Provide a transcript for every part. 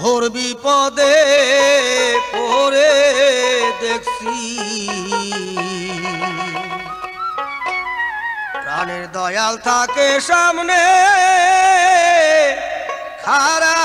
ঘোর বিপদে পরে দেখছি। প্রাণের দয়াল থাকে সামনে খারা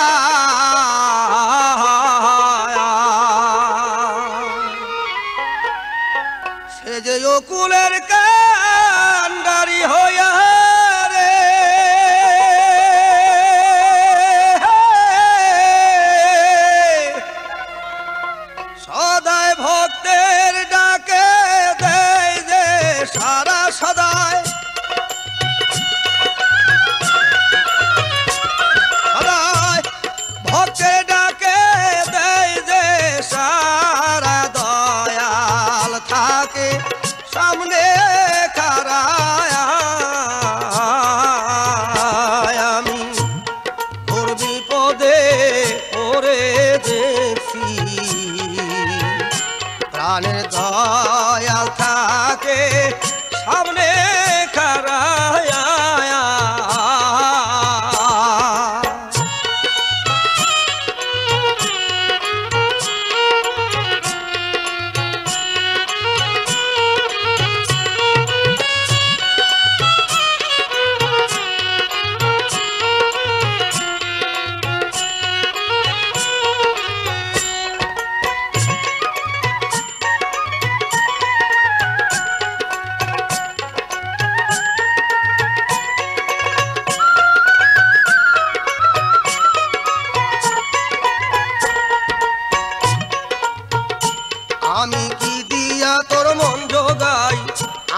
সামনে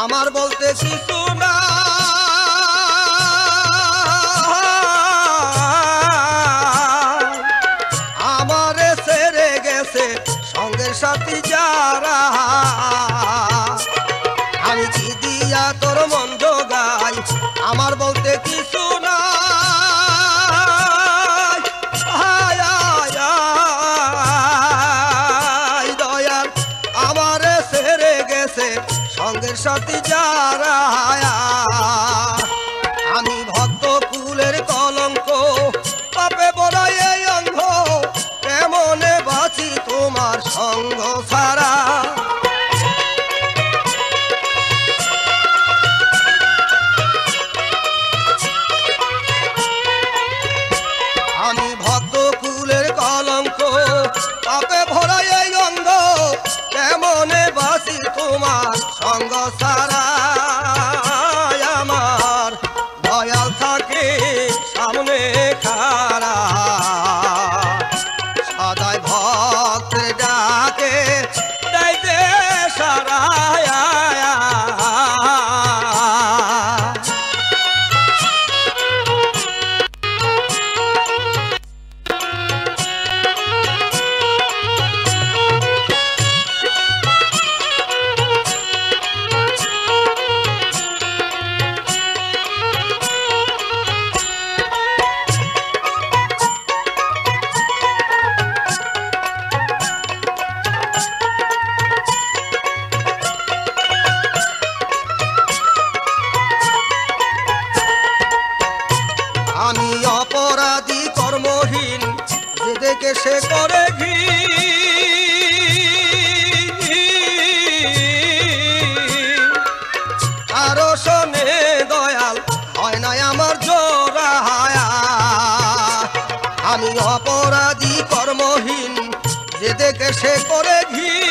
আমার বলতে শিশু কর্মহীন যে দেখে সে করে ঘিন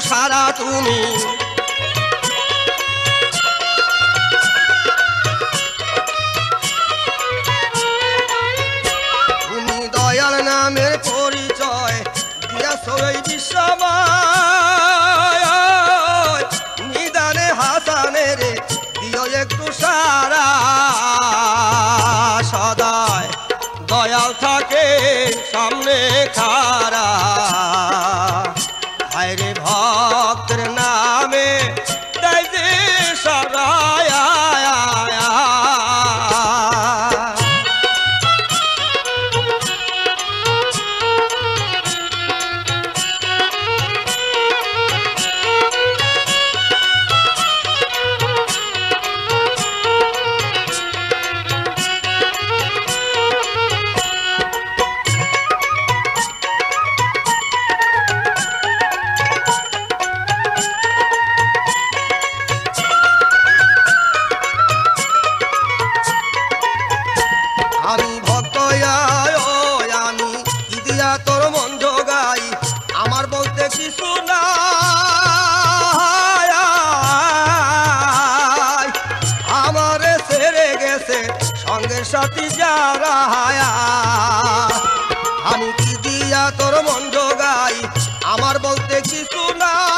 সারা তুমি। তুমি দয়াল নামের পরিচয় দিয়া সবাই বিশ্বময়। নিদানে হাসানে রে দিও একটু সারা। সদায় দয়াল থাকে সামনে খারা। হায়রে ভক্তের নামে দেয় যে সাথী যারা আমি কি দিয়া তোর মন জোগাই? আমার বলতে কিছু নাই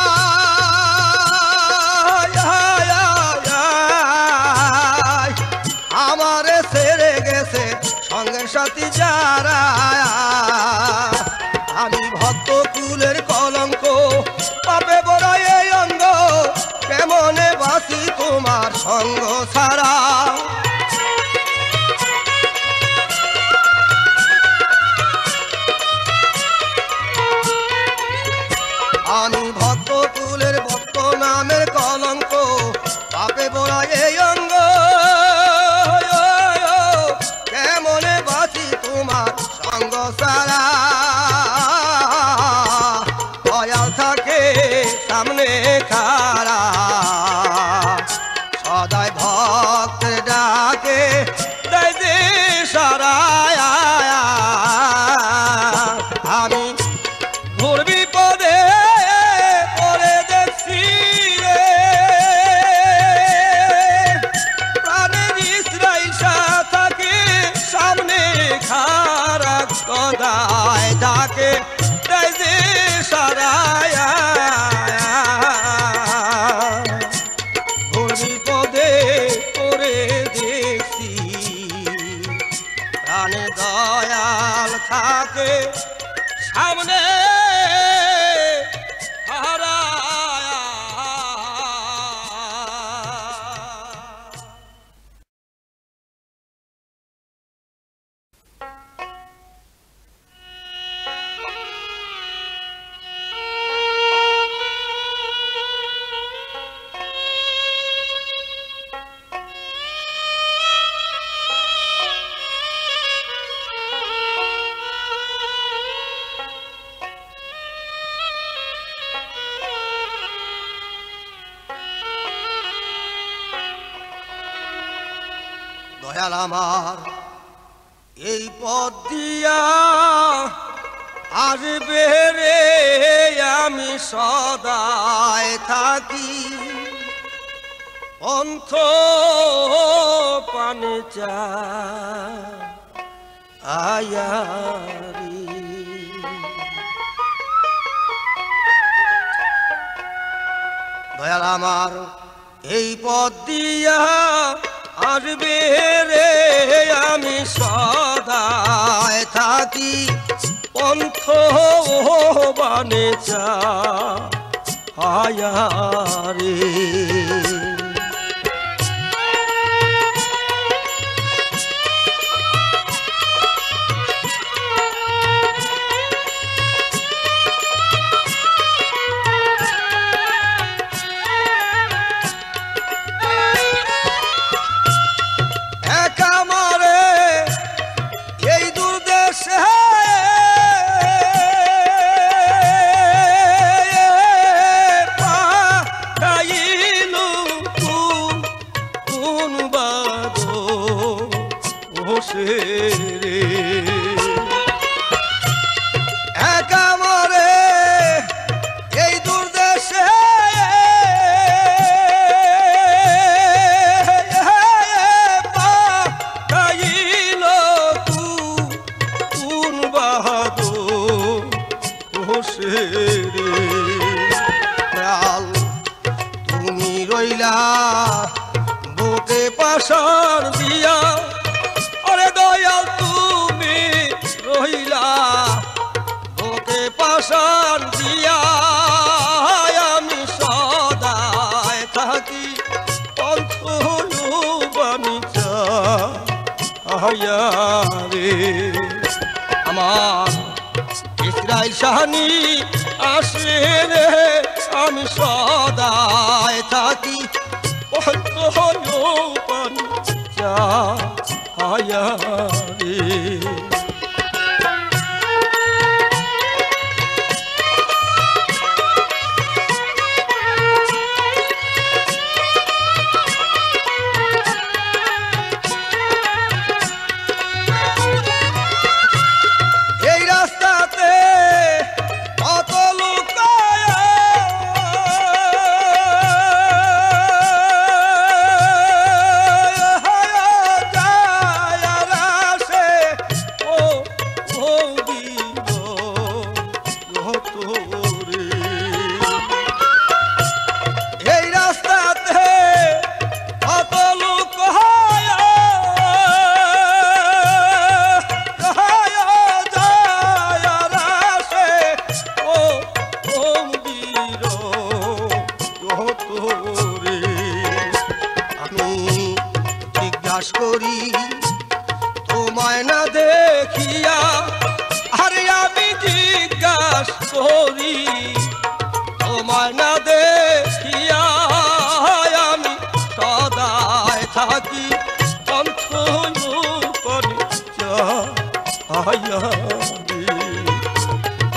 আমারে ছেড়ে গেছে সঙ্গের সাথী যারা আমি ভক্ত কুলের কলঙ্ক, পাপে বড় এই অঙ্গ কেমনে বাসি তোমার সঙ্গ ছাড়া? দয়াল আমার। এই পথ দিয়া আসবে রে আমি সদায় থাকি। অন্থ পানে আয়ারি দয়াল আমার, এই পথ দিয়া আসবে রে আমি সদায় থাকি। পন্থ বানে চা আয়ারে Shah. रे থাকি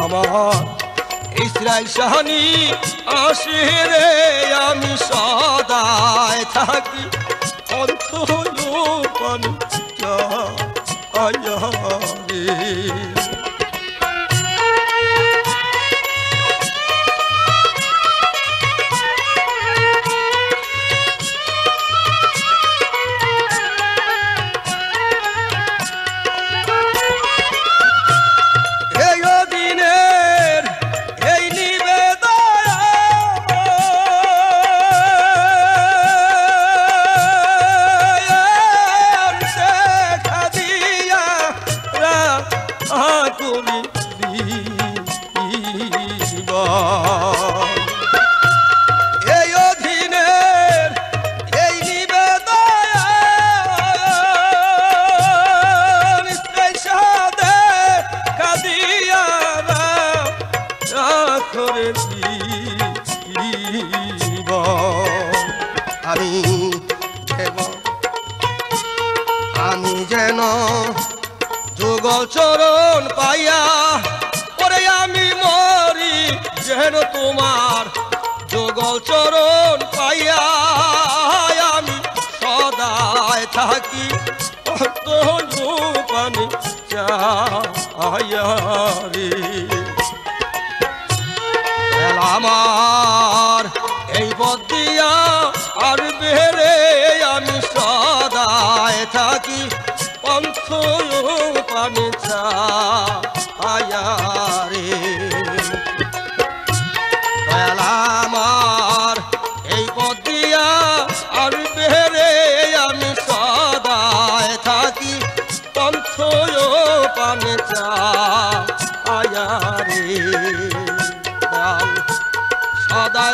আমার ইসরাই সাহানি আসে রে। আমি সদায় থাকি অন্ত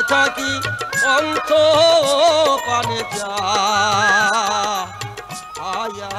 থাকি অন্ত পানে যা? আয়া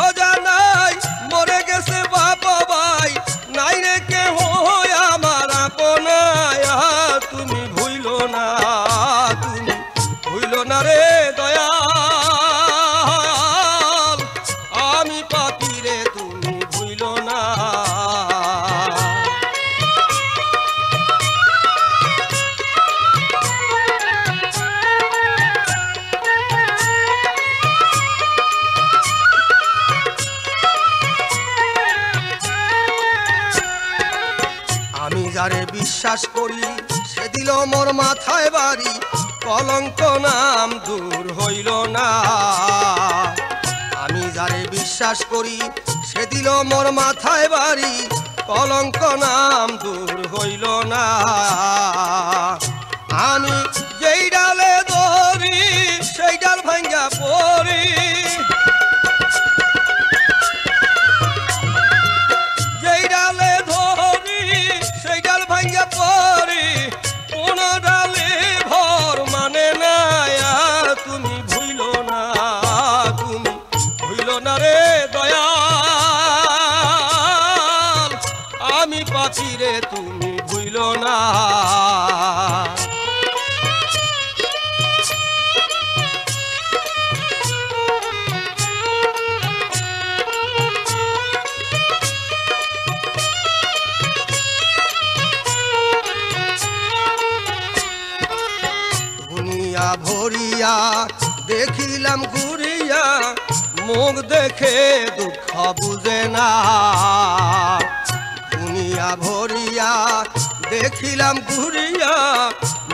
Hold on.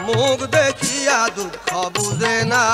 মুখ দেখিয়া দুঃখ বুঝে না।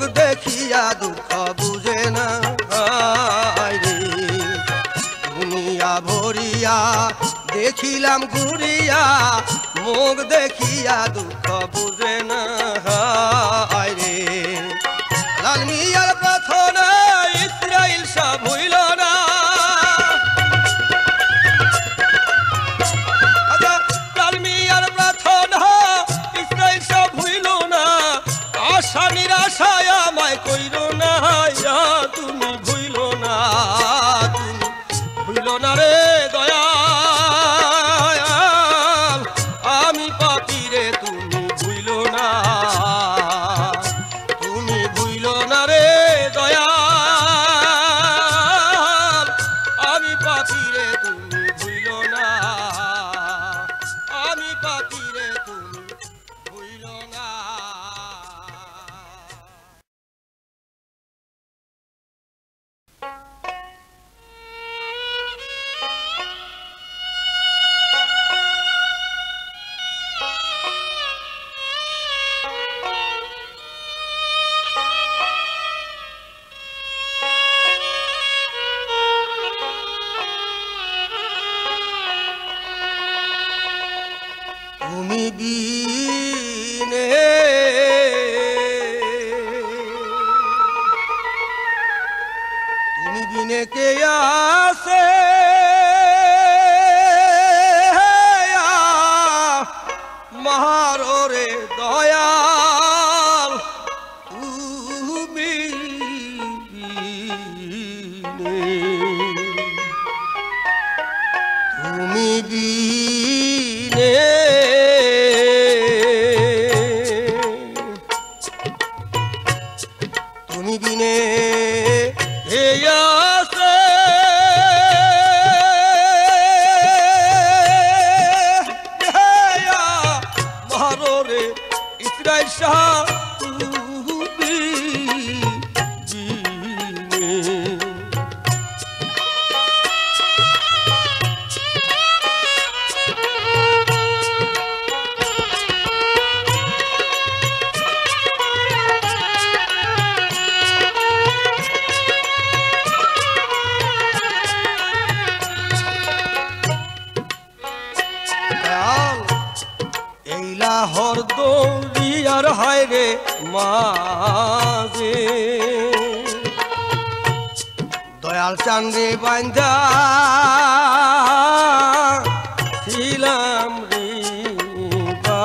রোগ দেখিয়া দুঃখ বুঝে না। দুনিয়া ভরিয়া দেখিলাম ঘুরিয়া মুখ দেখিয়া দুঃখ বুঝে না।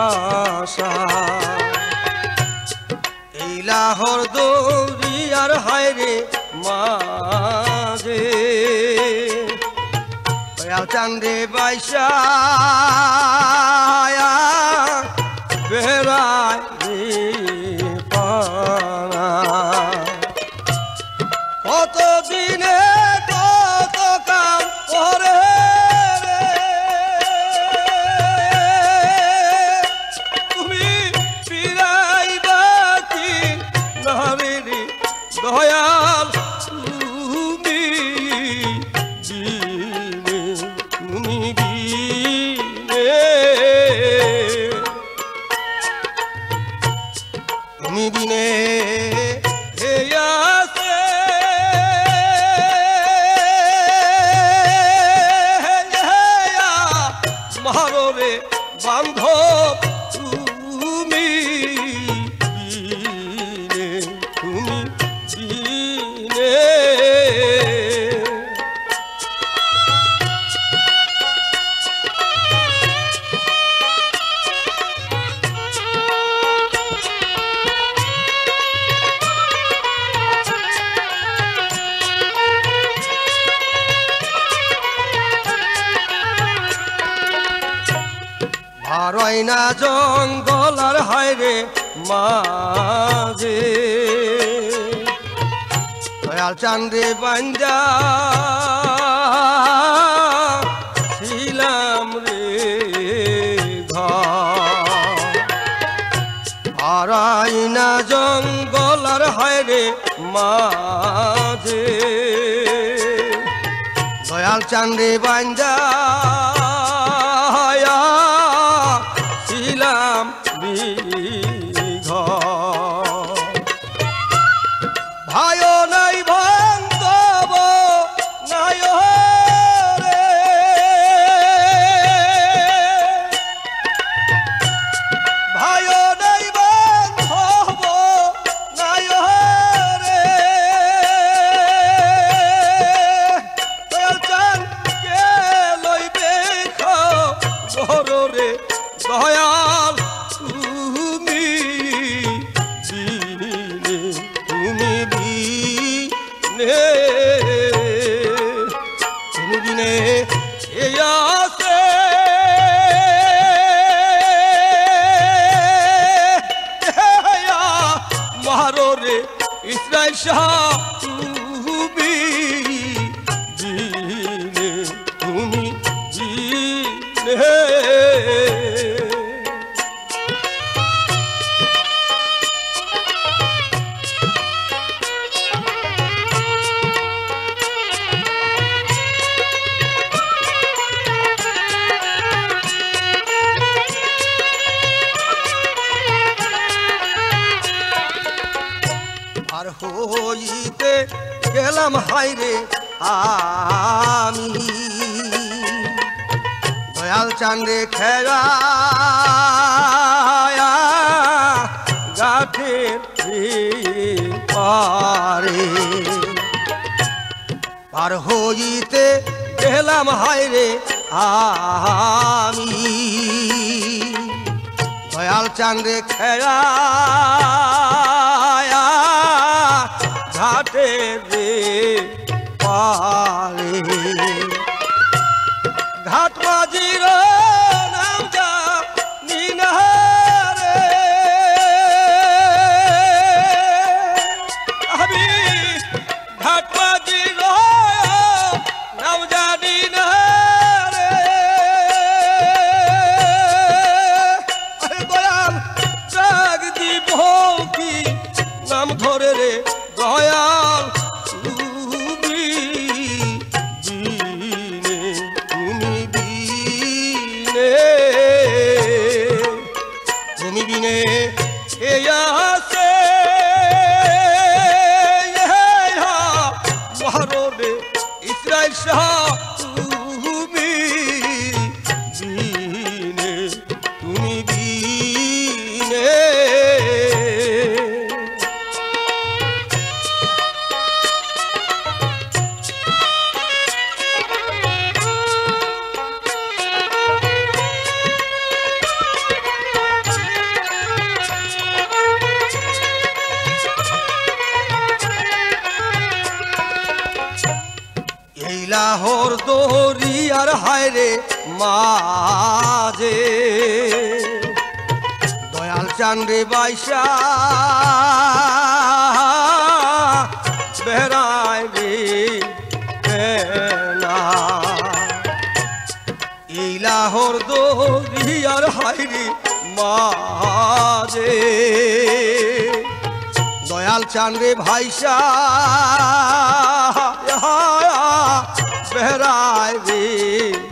আশা এই লাহর দৌড়ি আর হায় রে মা চান্দে বাইশা মাঝে। দয়াল চান্দে পাঞ্জা ছিলাম রে ঘরাইনা জঙ্গল আর হয় রে মাঝে। দয়াল চান্দে পাঞ্জা চাঁদে খেরা গাছের পারে পার হইতে গেলাম হায়রে আমি। দয়াল চাঁদে খেরা ঘাটে রে পারে হাট বাজিরা দয়াল চান্দ্রে ভাইসা বেড়ায় রে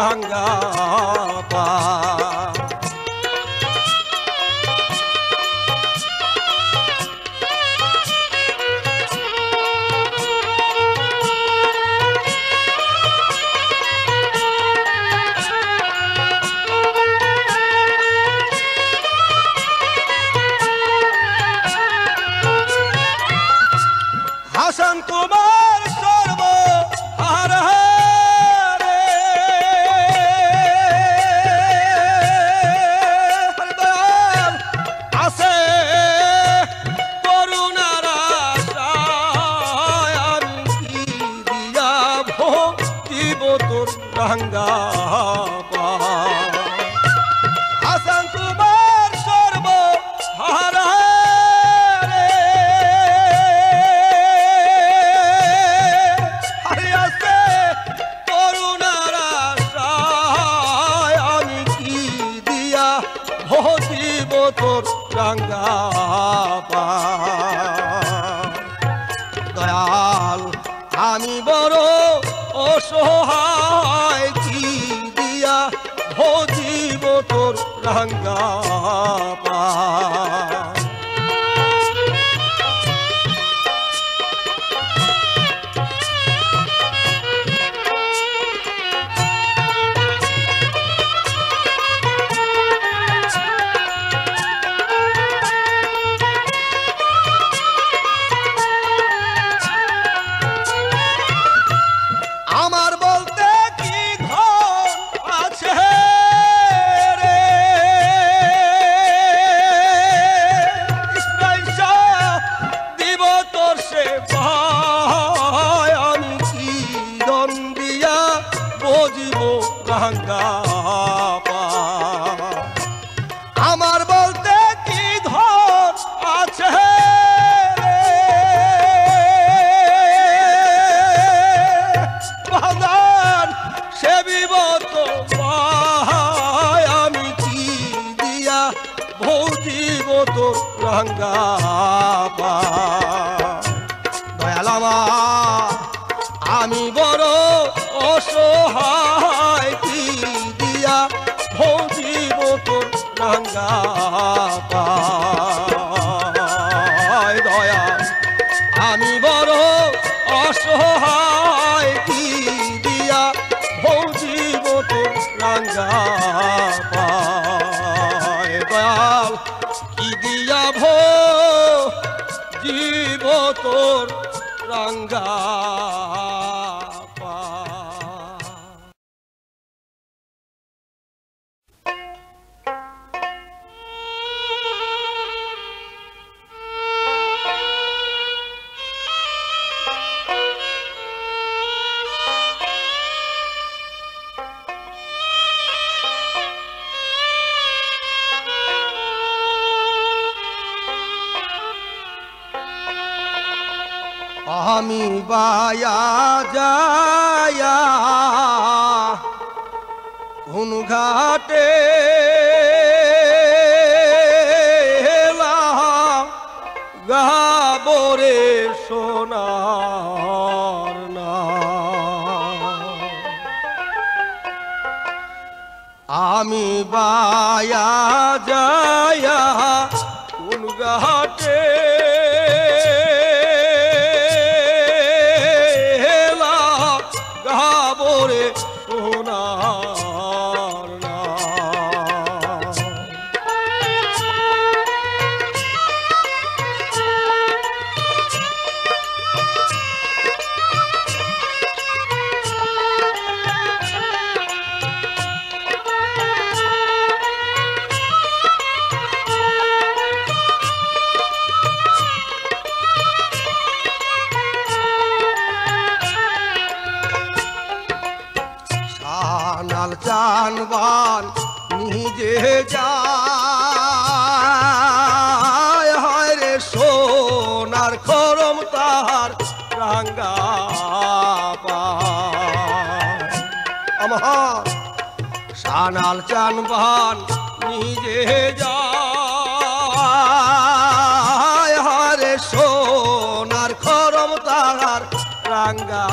তোর রাঙ্গা পা माया जाया। उन নাল চান বহান নিজে যা হরে সোনার খরম তাহার রাঙ্গা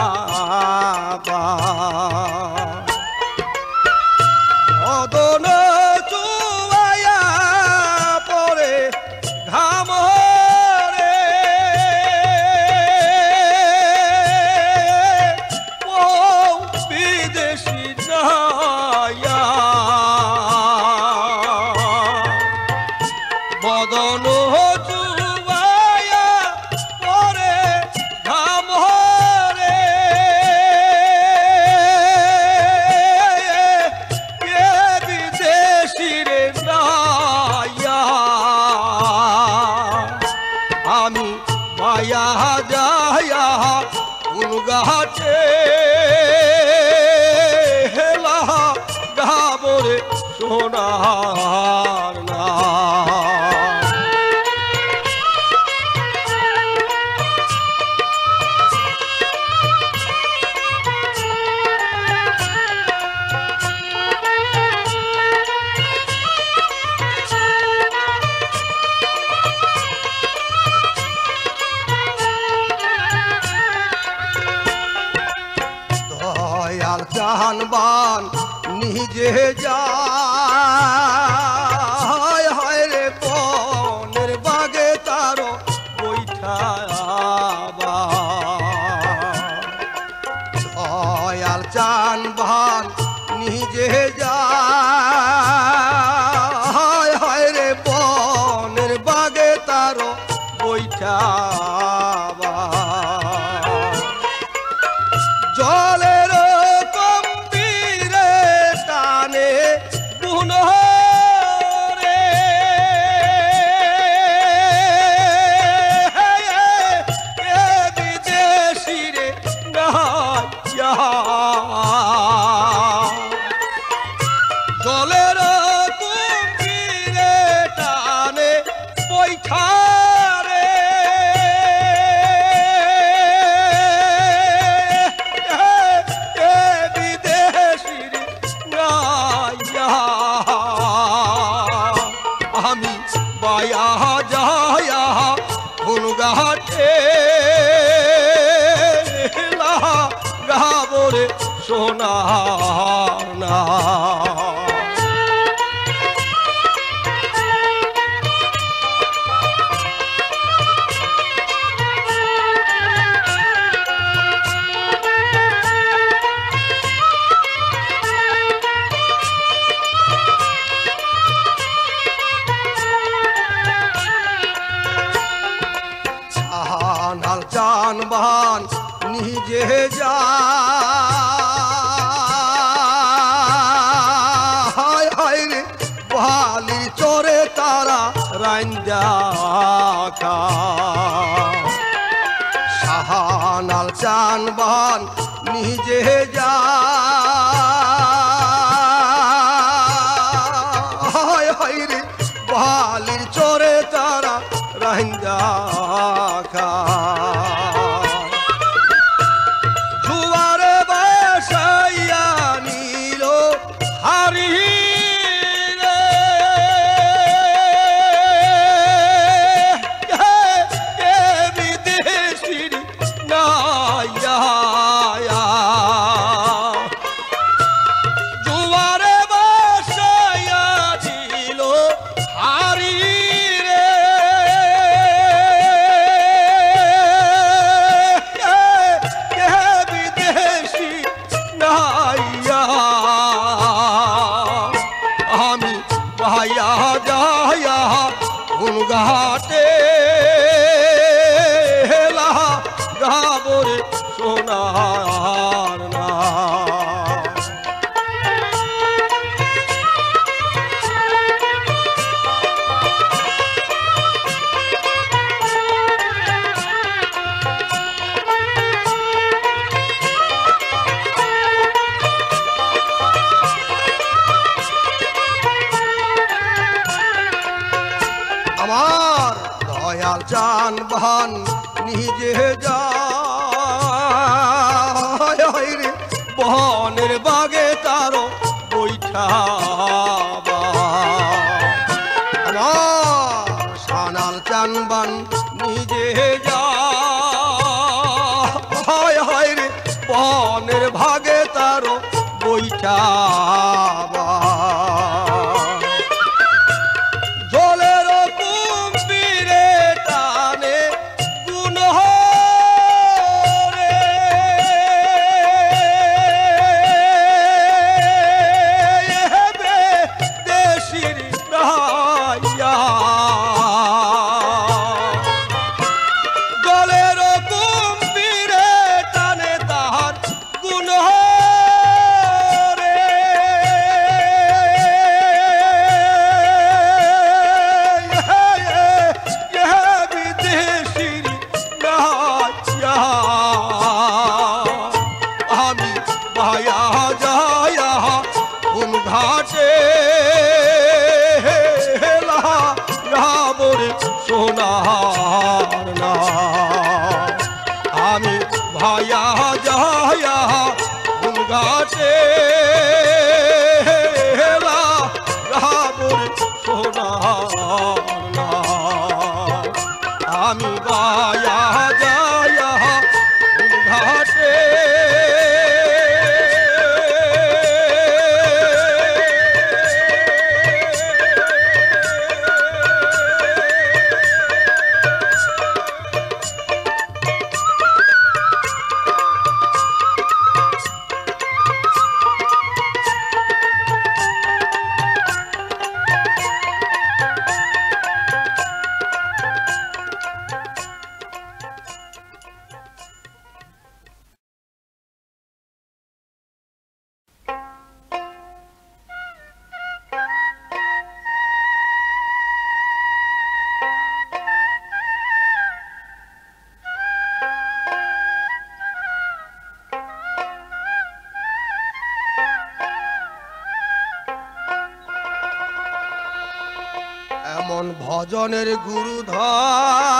好好，好。দয়াল যানবাহন নিজে যা বহনের বাগে তারও বৈঠা ভজনের গুরুধর।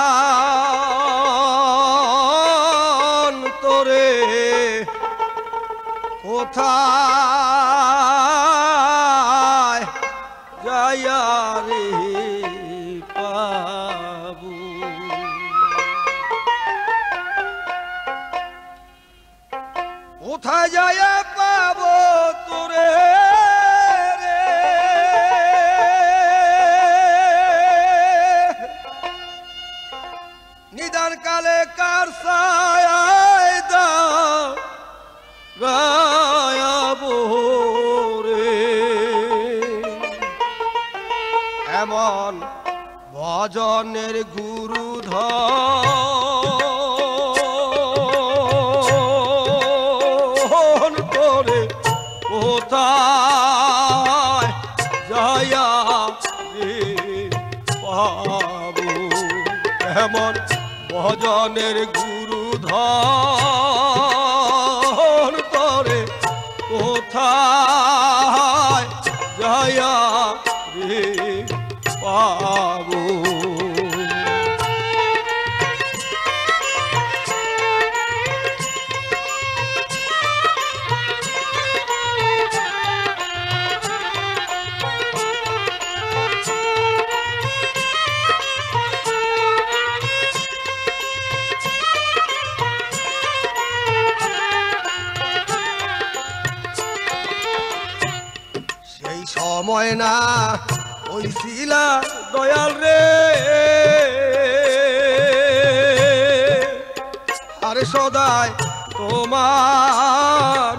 সদায় তোমার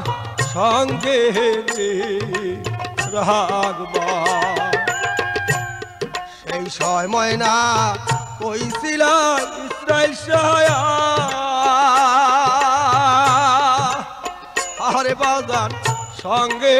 সঙ্গে রাখবা। সেই সময় ময়না কইছিল ইসরায়েল সয়া। আরে বাজার সঙ্গে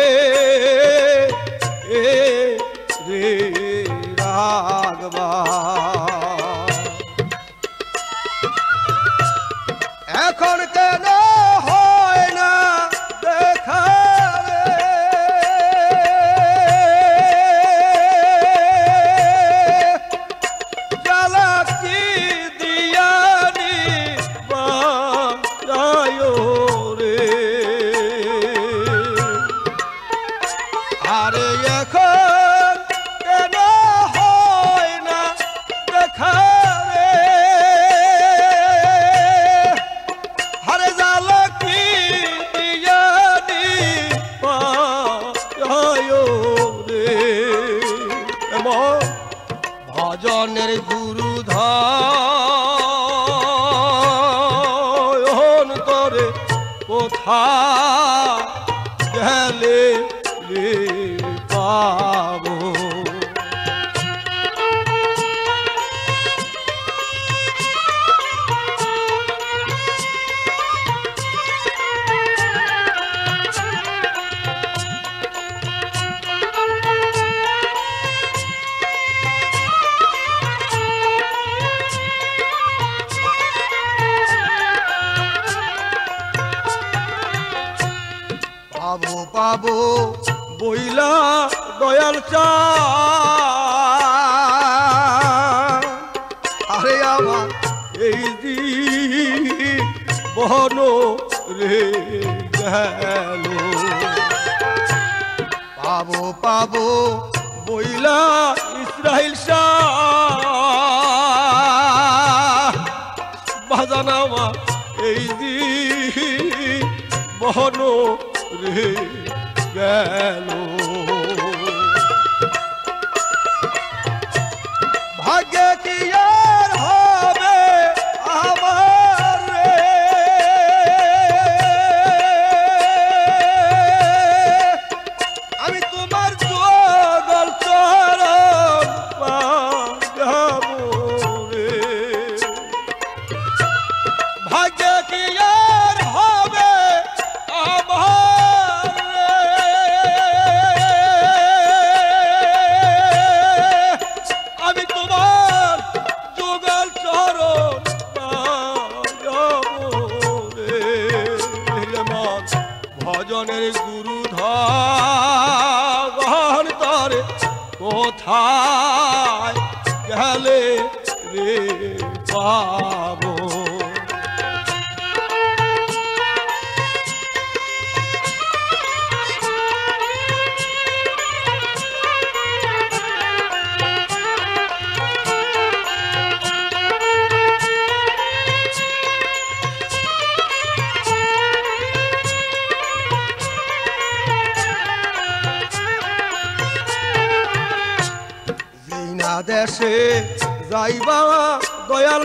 যাই বাবা, দয়াল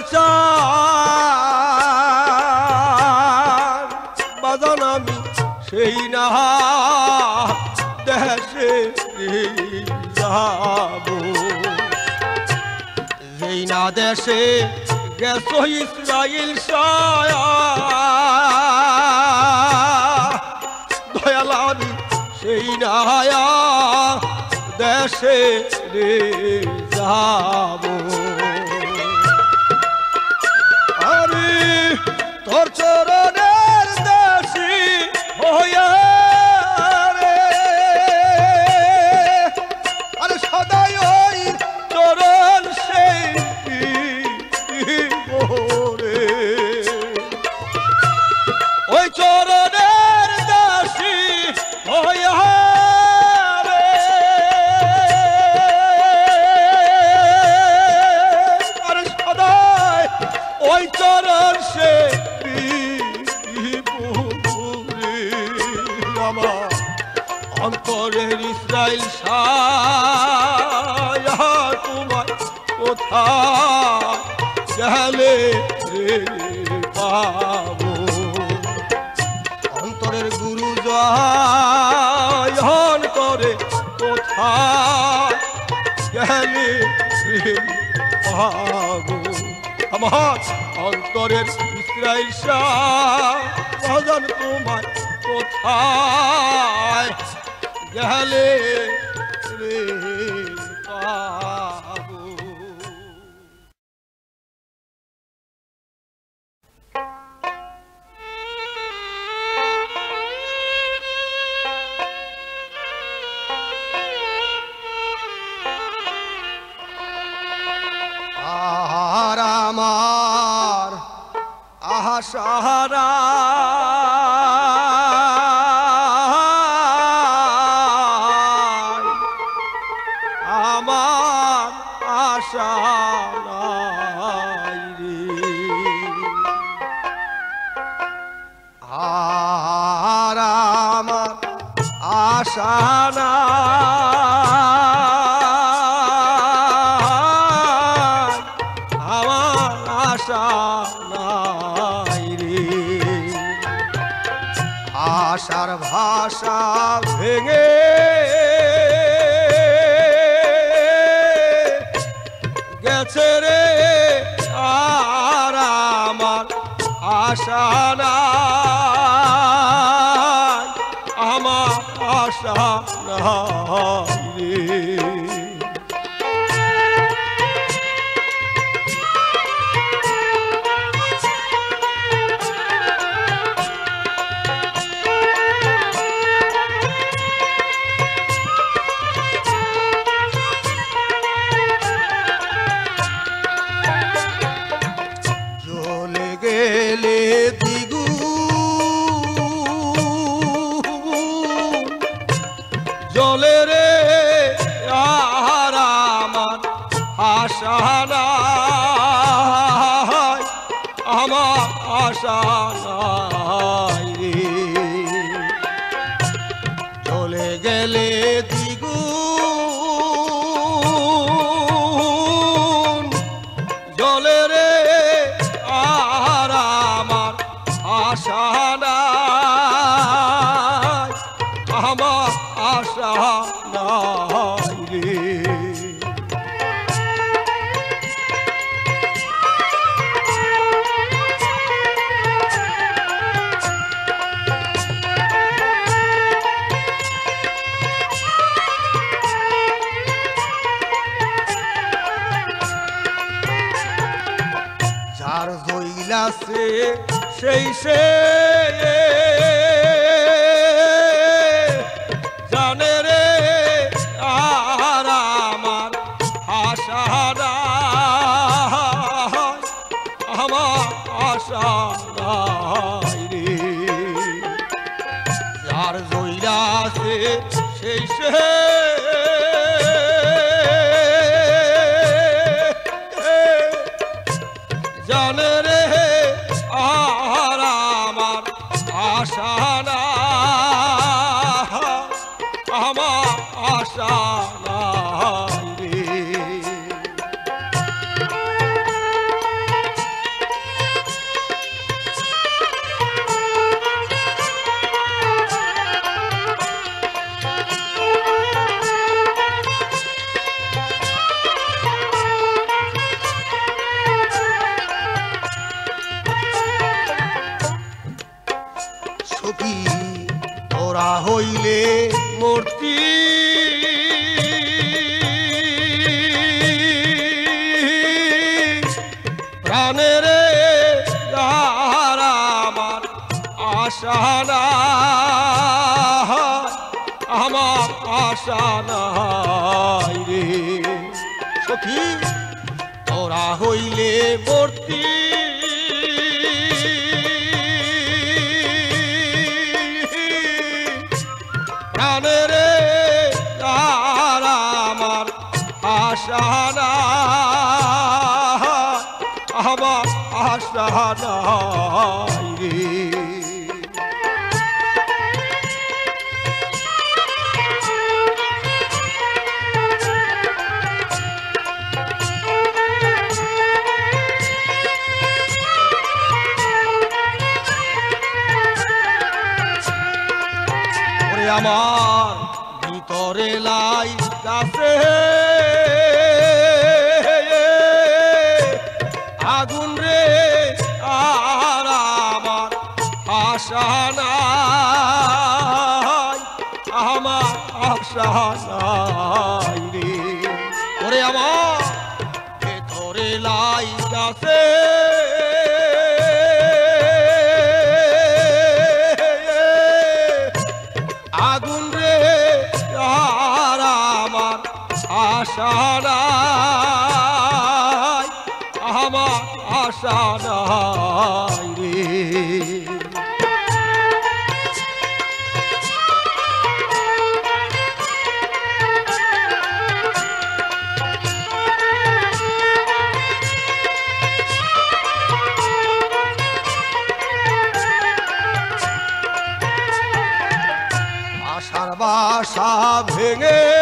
বাজান আমি সেই না দেশে যাব না দেশে গেছ ইসরাইল দয়াল আমি সেই না দেশে রে যাব। আরে তোর চরা মহৎ অন্তরের ইসরায়েল শাহ তোমার কোথায়? গেলে আশানা আমার আশানা मूर्ति 하나이. 우리 아마 আশা ভেঙে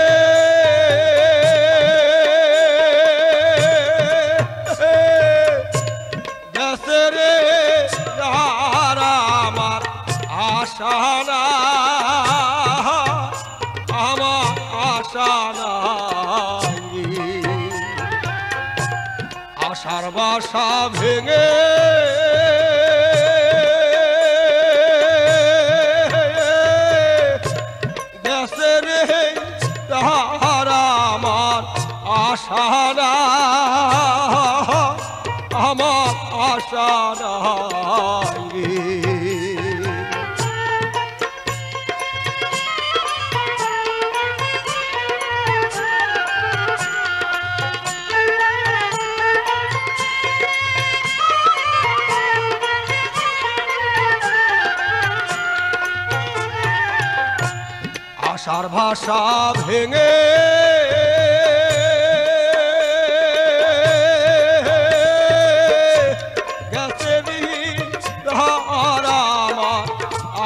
আশা ভেঙে গেছে আমার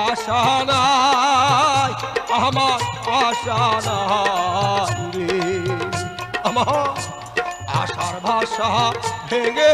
আশা নাই আমার আশা নাই। আমার আশার ভাষা ভেঙে